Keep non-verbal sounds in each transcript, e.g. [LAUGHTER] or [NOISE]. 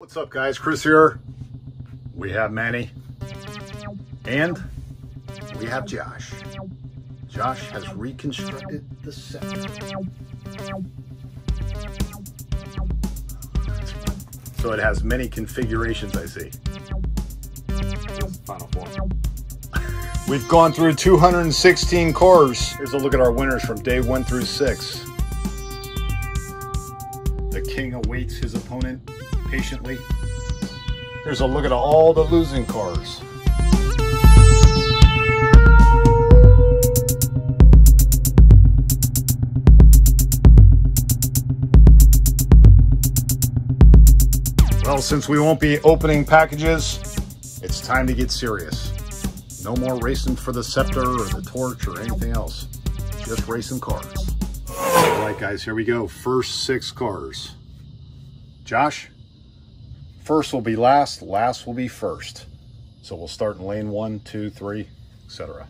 What's up guys, Chris here. We have Manny and we have Josh. Josh has reconstructed the set. So it has many configurations I see. Final form. We've gone through 216 cars. Here's a look at our winners from day one through six. The king awaits his opponent patiently. Here's a look at all the losing cars. Well, since we won't be opening packages, it's time to get serious. No more racing for the scepter or the torch or anything else. Just racing cars. All right, guys, here we go. First six cars. Josh, first will be last, last will be first. So we'll start in lane one, two, three, etc.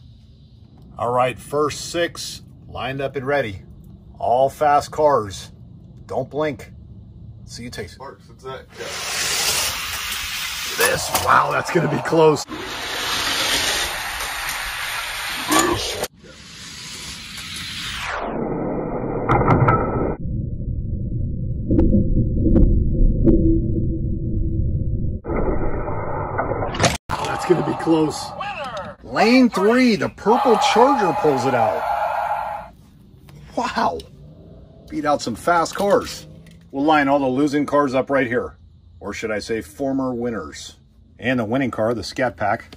All right, first six lined up and ready. All fast cars. Don't blink. See you taste it. Marks, what's that? Yeah. This, wow, that's gonna be close. That's gonna be close. Lane three, the purple charger pulls it out. Wow. Beat out some fast cars. We'll line all the losing cars up right here. Or should I say former winners. And the winning car, the Scat Pack.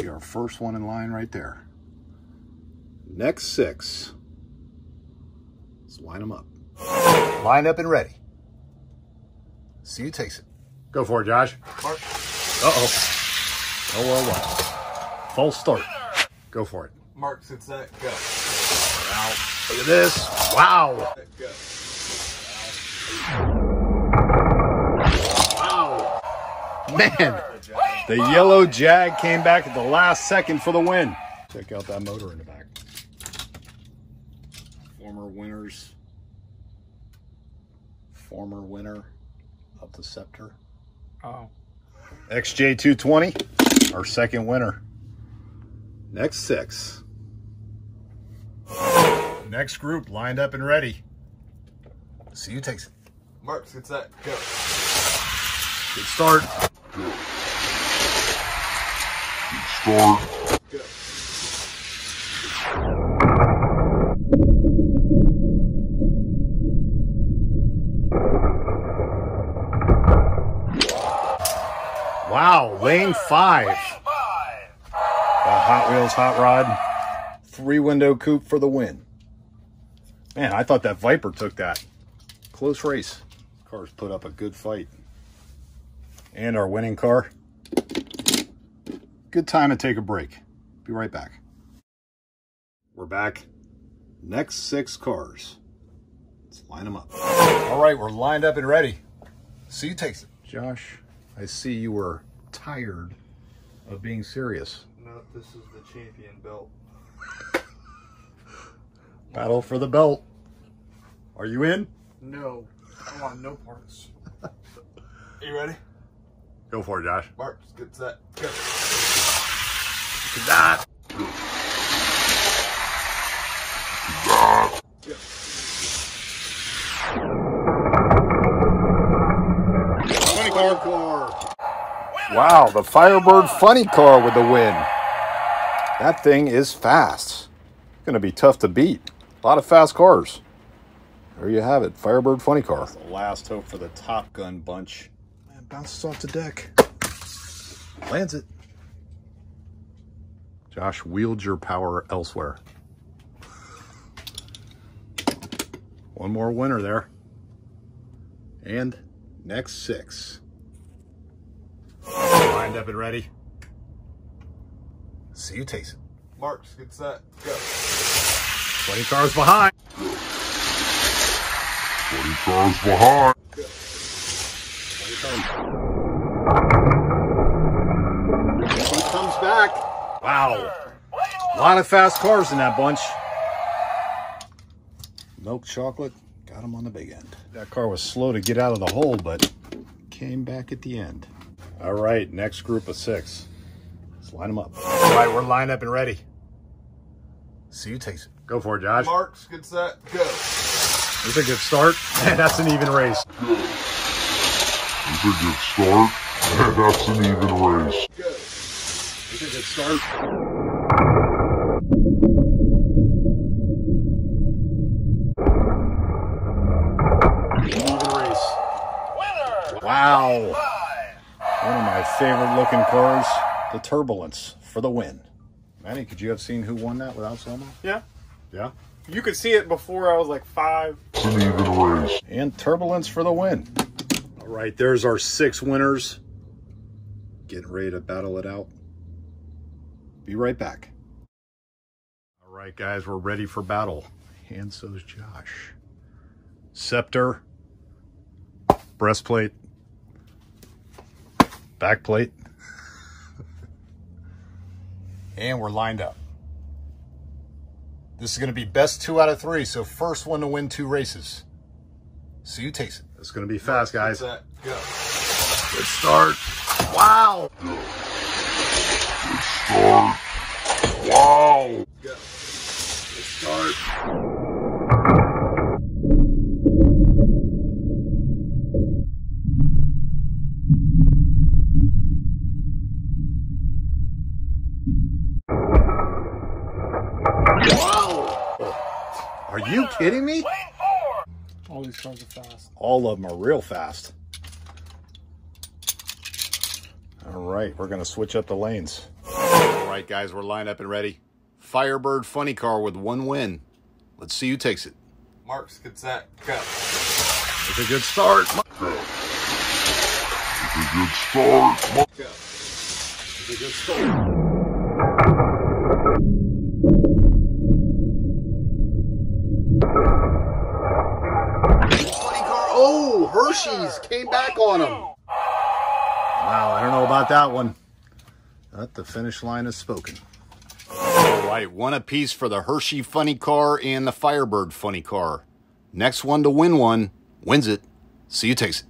Be our first one in line right there. Next six. Let's line them up. Line up and ready. See you takes it. Go for it, Josh. Uh-oh. Oh, well, well. False start. Go for it. Marks, it's that. Go. Wow. Look at this. Wow. Go. Wow. Man, the yellow Jag came back at the last second for the win. Check out that motor in the back. Former winners. Former winner of the Scepter. Oh. XJ220, our second winner. Next six. Next group lined up and ready. See who takes it. Marks, it's that. Go. Good start. Go. Wow, lane five. The Hot Wheels Hot Rod three window coupe for the win. Man, I thought that Viper took that. Close race. Cars put up a good fight. And our winning car. Good time to take a break. Be right back. We're back. Next six cars. Let's line them up. All right, we're lined up and ready. See you, takes it. Josh, I see you were tired of being serious. No, this is the champion belt. [LAUGHS] Battle for the belt. Are you in? No. I want no parts. [LAUGHS] you ready? Go for it, Josh. Marks, it's that. Go. That. Go. Funny car. Wow, the Firebird funny car with the win. That thing is fast. Going to be tough to beat. A lot of fast cars. There you have it, Firebird funny car. That's the last hope for the Top Gun bunch. Man, bounces off the deck. Lands it. Josh, wield your power elsewhere. One more winner there. And next six. Lined up and ready. See you taste it. Marks, it's set, Go. 20 cars behind. 20 cars behind. He comes back. Wow. A lot of fast cars in that bunch. Milk chocolate got him on the big end. That car was slow to get out of the hole, but came back at the end. All right, next group of six. Let's line them up. All right, we're lined up and ready. See who takes it. Go for it, Josh. Marks, good set, go. It's a good start. And [LAUGHS] that's an even race. It's a good start. And [LAUGHS] that's an even race. Go. It's a good start. Even race. Wow. One of my favorite looking cars, the Turbolence, for the win. Manny, could you have seen who won that without Selma? Yeah. Yeah. You could see it before I was like five. It's an even race. And Turbolence for the win. All right, there's our six winners. Getting ready to battle it out. Be right back. All right, guys, we're ready for battle. And so's Josh. Scepter, breastplate, backplate, and we're lined up. This is going to be best two out of three, so first one to win two races. See you takes it. It's going to be fast, guys. Get set, go. Good start. Wow. Good Start. Wow. Go. Good start. Wow. Are you kidding me? All these cars are fast. All of them are real fast. All right, we're going to switch up the lanes. All right, guys, we're lined up and ready. Firebird Funny Car with one win. Let's see who takes it. Marks, get set, go. It's a good start. It's a good start. Go. It's a good start. Hershey's came back on him. Wow, I don't know about that one. But the finish line is spoken. All right, one apiece for the Hershey funny car and the Firebird funny car. Next one to win one wins it. See who takes it.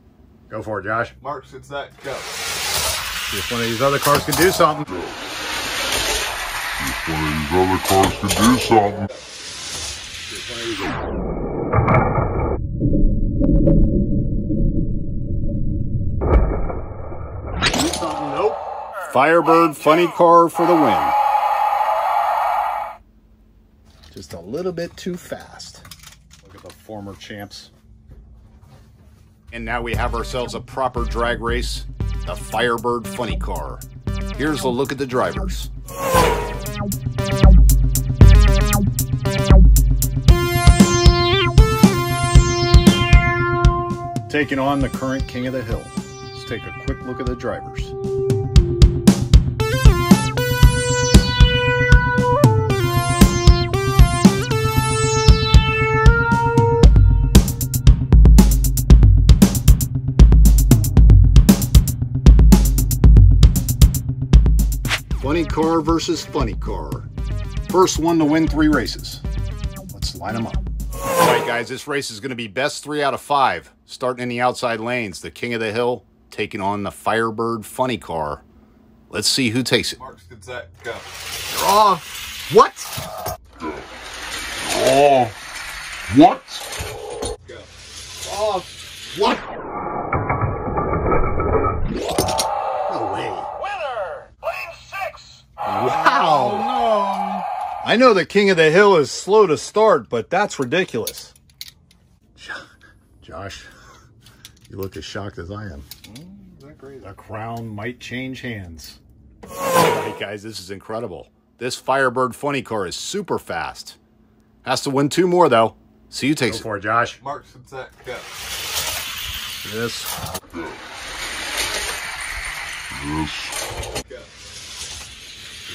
Go for it, Josh. Mark, get that. go. See if one of these other cars can do something. If one of these other cars can do something. Nope. Firebird funny car for the win. Just a little bit too fast. Look at the former champs. And now we have ourselves a proper drag race, the Firebird funny car. Here's a look at the drivers. Taking on the current king of the hill. Let's take a quick look at the drivers. Funny car versus funny car. First one to win three races. Let's line them up. All right, guys, this race is going to be best three out of five. Starting in the outside lanes, the king of the hill taking on the Firebird funny car. Let's see who takes it. Marks, get set, go. You're off. What? Oh. What? Go. Off. What? I know the king of the hill is slow to start, but that's ridiculous. Josh, you look as shocked as I am. Mm, is that crazy? The crown might change hands. All right, guys, this is incredible. This Firebird funny car is super fast. Has to win two more, though. See you takes it. for it, Josh. Marks, get set, go. This. This. Go.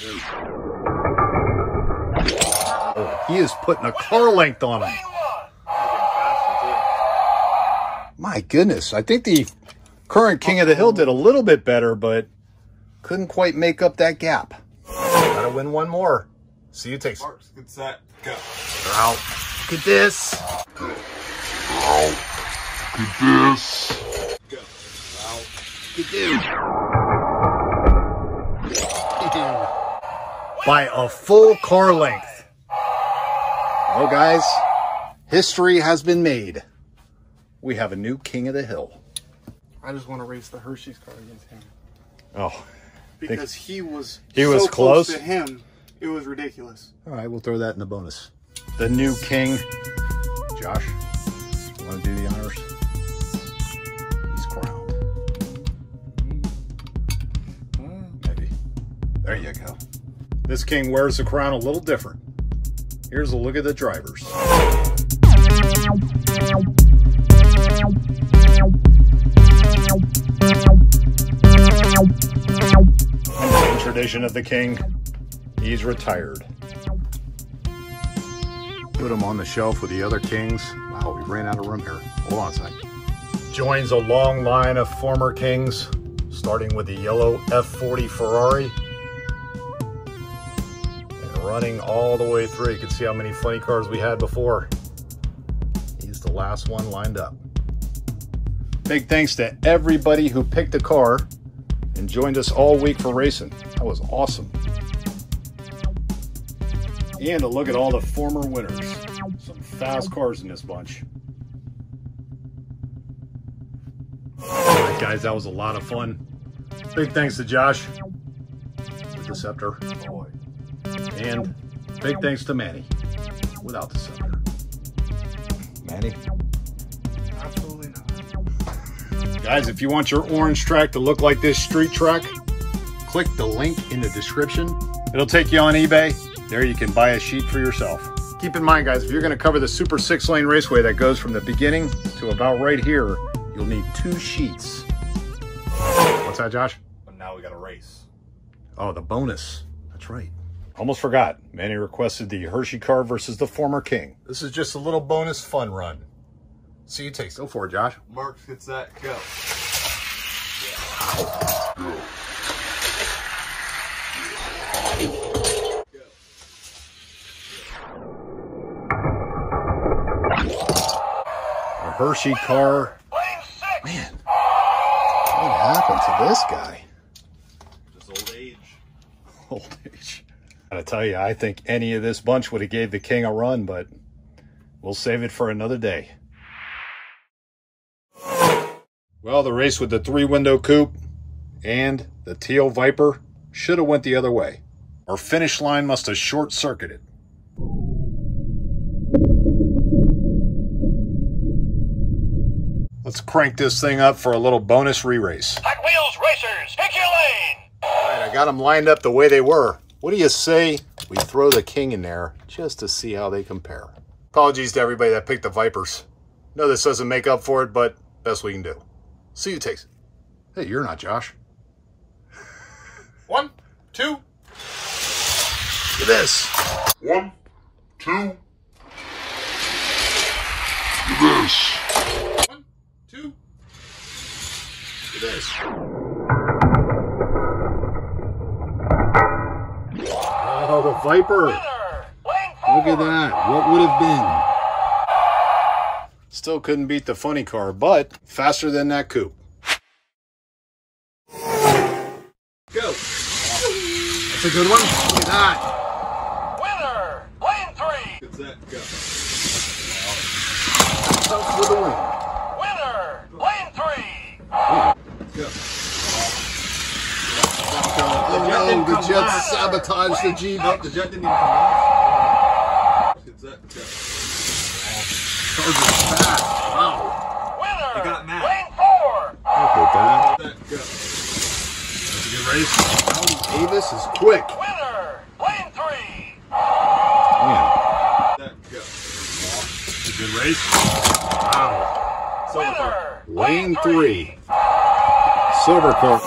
Oh, he is putting a car length on him. Lane one! You're getting faster, My goodness, I think the current king of the hill did a little bit better, but couldn't quite make up that gap. Gotta win one more. See you takes. Marks, get set, go. They're out. Look at this. Ow. Look at this. Go. Out. do. By a full car length. Well, guys, history has been made. We have a new king of the hill. I just want to race the Hershey's car against him Oh, because he was He was so close? to him. It was ridiculous. all right, we'll throw that in the bonus. The new king. Josh, you want to do the honors? He's crowned. Maybe. There you go. This king wears the crown a little different. Here's a look at the drivers. In tradition of the king, he's retired. Put him on the shelf with the other kings. Wow, we ran out of room here. Hold on a sec. Joins a long line of former kings, starting with the yellow F40 Ferrari. Running all the way through. You can see how many funny cars we had before. He's the last one lined up. Big thanks to everybody who picked a car and joined us all week for racing. That was awesome. And a look at all the former winners. Some fast cars in this bunch. All right, guys, that was a lot of fun. Big thanks to Josh with the scepter. And big thanks to Manny without the scepter. Manny? Absolutely not. Guys, if you want your orange track to look like this street track, click the link in the description. It'll take you on eBay. There you can buy a sheet for yourself. Keep in mind, guys, if you're going to cover the super six lane raceway that goes from the beginning to about right here, you'll need two sheets. What's that, Josh? But now we got a race. Oh, the bonus. That's right. Almost forgot. Manny requested the Hershey car versus the former king. This is just a little bonus fun run. See you takes. Go for it, Josh. Mark gets that. Go. A Hershey car. Man, what happened to this guy? Gotta tell you, I think any of this bunch would have gave the king a run, but we'll save it for another day. Well, the race with the three-window coupe and the teal Viper should have went the other way. Our finish line must have short-circuited. Let's crank this thing up for a little bonus re-race. Hot Wheels Racers, pick your lane. All right, I got them lined up the way they were. What do you say we throw the king in there just to see how they compare? Apologies to everybody that picked the Vipers. No, this doesn't make up for it, but best we can do. See you takes it. Hey, you're not Josh. One, two. Look at this. One, two. This. One, two. Look at this. Viper. Winner. Lane four. Look at that. What would have been? Still couldn't beat the funny car, but faster than that coupe. Go. That's a good one. Look at that. Winner. Lane three. That. Go. Tough with the win. Winner. Lane three. Go. Oh no, the Jets sabotaged the Jeep. Nope, the jet didn't even come out. Gets that. Go. Charger's fast. Wow. Winner. He got mad. Lane four. Look at that. That. Go. That's a good race. Oh, Davis is quick. Winner. Lane three. Man, That. Go. it's a good race. Wow. Silver. Winner. Lane three. Silver car.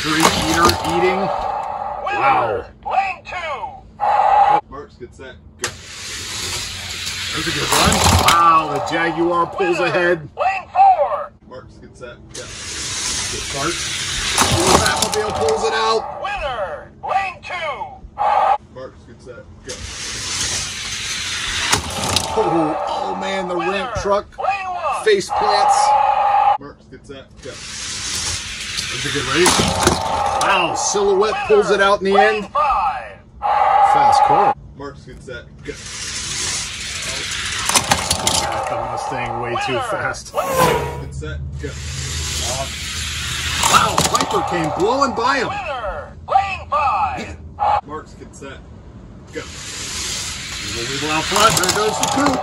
Gets Three eater eating. Wow. Lane two. Marks gets that. Go. That's a good run. Wow, the Jaguar pulls ahead. Lane four. Marks gets that. Go. Good start. The Batmobile pulls it out. Winner. Lane two. Marks gets that. Go. Oh, oh man, the ramp truck Lane one. face plants. Marks get set, go. That's a good race. Wow, Silhouette pulls it out in the Lane end. five. Fast car. Marks get set, go. Got the Mustang way too fast. Get set, go. Wow, Viper came blowing by him. Winner. Lane five. Marks get set, go. Unbelievable out front. There goes the coupe.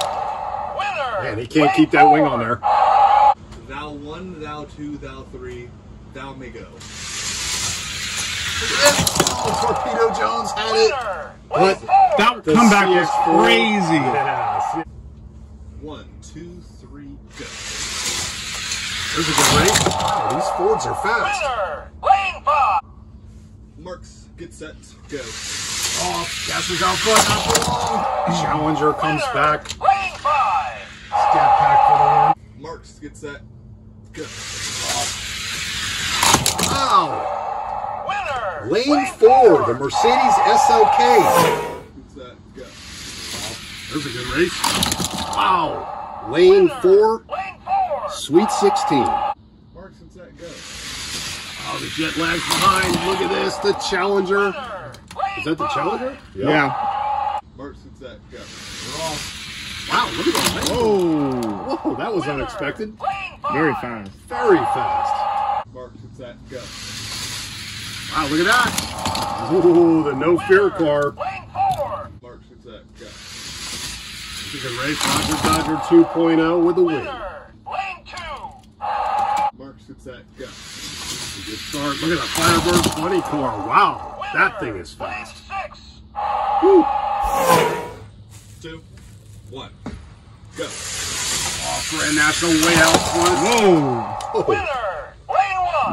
Winner. Man, he can't keep that wing on there. Thou one, thou two, thou three, thou may go. Oh, Torpedo Jones had it. Winner. But Lane four. That the comeback was crazy. Yeah, One, two, three, go. there's a good race. Wow, these Fords are fast. Winner. Lane five. Marks get set, go. Oh, Gasser's out front, not for long. Challenger comes Winner. back. Lane five. Scat pack for the win. Marks get set, go. Oh, Wow. Winner. Lane four, the Mercedes SLK. Get set, go. There's a good race. Wow. Lane four, Lane four. Sweet 16. Marks get that goes. Oh, the jet lag's behind. Look at this, the Challenger. Is that the five. Challenger? Yeah. Marks get set, go. Wow, look at that. Oh, Whoa, that was unexpected. Lane five. very fast. Very fast. Marks get set, go. Wow, look at that. Ooh, the no fear car. Lane four. Marks get set, go. This is a race. Roger Dodger 2.0 with a win. Winner. Lane two. Marks get set, go. Good start. Look at the Firebird 20 car. Wow, that thing is fast. six. Woo. Two, one, go. Oh, Grand National way out front. Whoa, Oh, Winner. Lane one.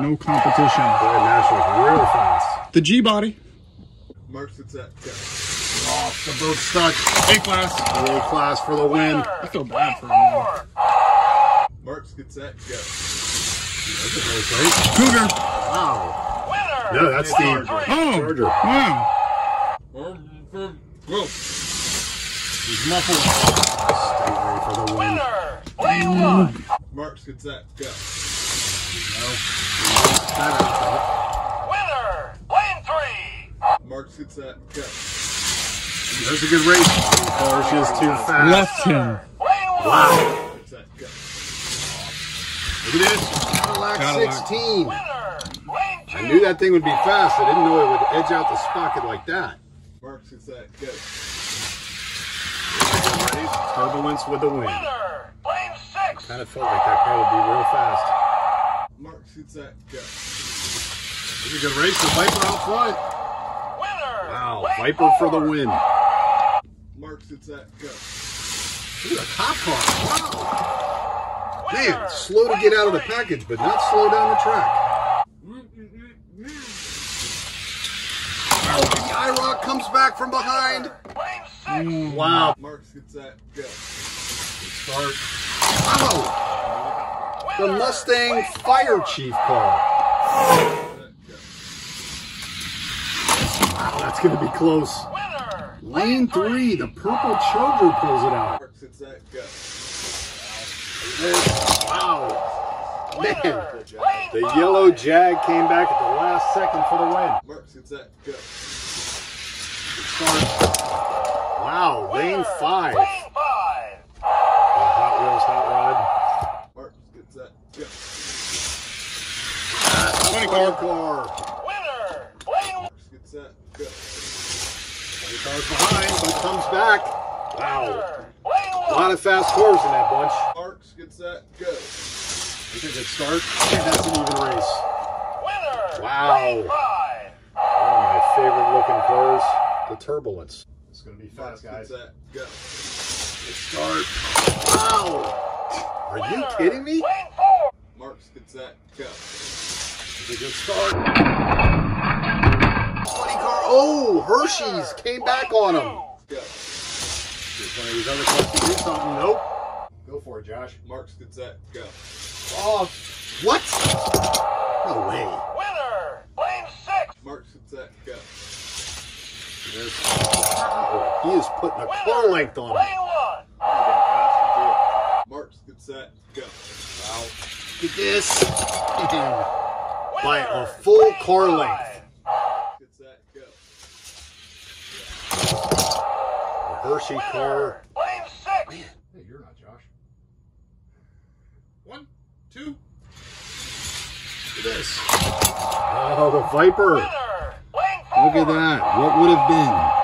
No competition. Grand National's real fast. The G body. Marks get set, go. Oh, the boat stuck. A class. A class for the win. I feel bad for him. Four. Marks get set, go. That's a nice. Cougar. Wow. Winner. No, that's the Three. Oh, Charger. wow. Go. He's muffled. Stay ready for the win. Winner. Lane. Marks get set, go. That Winner. Lane three. Marks get set, go. there. There's a good race. Oh, Porsche is too fast. Left him. Wow. Get set, go. Look at this. Cadillac, Cadillac. 16. Winner. Lane two. I knew that thing would be fast. I didn't know it would edge out the spocket like that. Marks get set, go. Turbolence with the win. Winner. Lane six. Kind of felt like that car would be real fast. Marks shoots set, go. This is a good race. The Viper out front. Winner. Wow. Lane Viper for the win. Mark shoots set, go. Look at the cop car. Wow. Winner. Man, slow to get out of the package, but not slow down the track. The IROC comes back from behind. Mm, wow. Marks get set, go. Start. Wow. The Mustang Fire Chief car. Wow, that's going to be close. Lane three, the purple Charger pulls it out. Wow. Man, the yellow Jag came back at the last second for the win. Wow, lane five. Hot Wheels Hot Marks get set, go. Funny car. car. Winner. Lane get set, go. Car's behind, but comes back. Wow. A lot of fast cars in that bunch. Marks get set, go. That's a good start. And that's an even race. Winner. Wow. One of my favorite looking cars, the Turbolence. It's going to be fast, get guys. set, go. Good start. Wow. Are you kidding me? Marks get set, go. It's a good start. Oh, Hershey's came back on him. Go. Just one of these other cars to do something. Nope. Go for it, Josh. Marks good set, go. Oh, what? No way. Winner. Lane six. Marks good set, go. There's- Wow. He is putting a car length on him. Lane one. Marks good set, go. Wow. Look at this. [LAUGHS] By a full car length. Hershey car. Hey, you're not Josh. One, two. Look at this. Oh, the Viper. Look at that. What would have been?